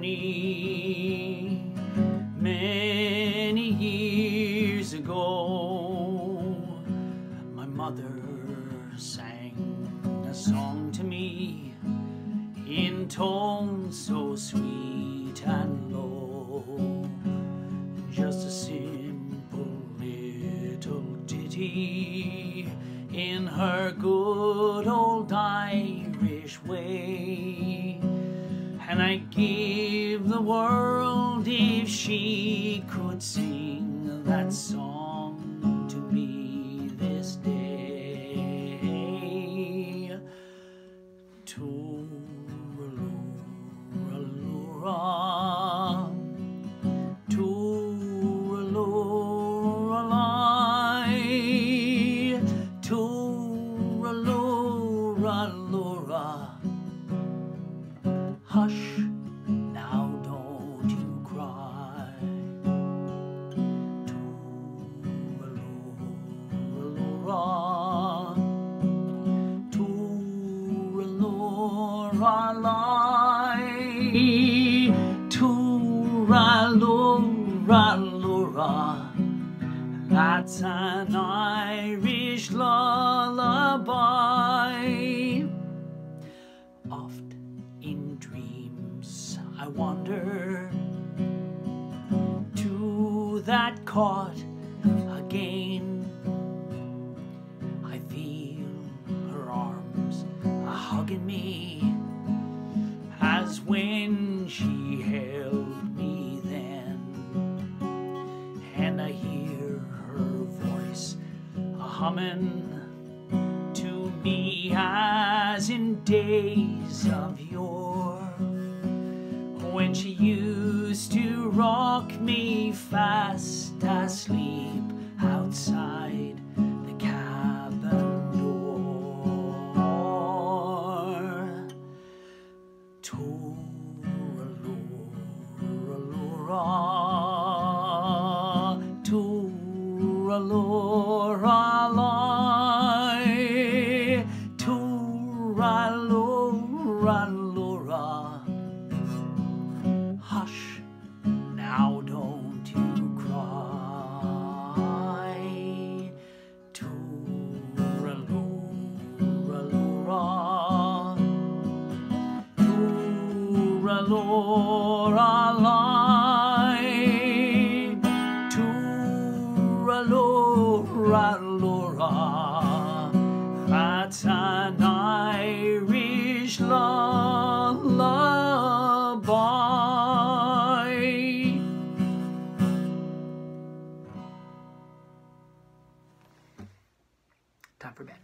Many years ago. My mother sang a song to me in tones so sweet and low. Just a simple little ditty in her good old Irish way. And I'd give the world if she could sing that song Hush, now don't you cry. Tooralora, tooraloralai, tooraloralora. That's an Irish lullaby. I wander to that court again. I feel her arms a hugging me as when she held me then, and I hear her voice a humming to me as in days of yore when she used to rock me fast asleep outside the cabin door. Tooraloralai, tooraloralora. That's an Irish lullaby. Time for bed.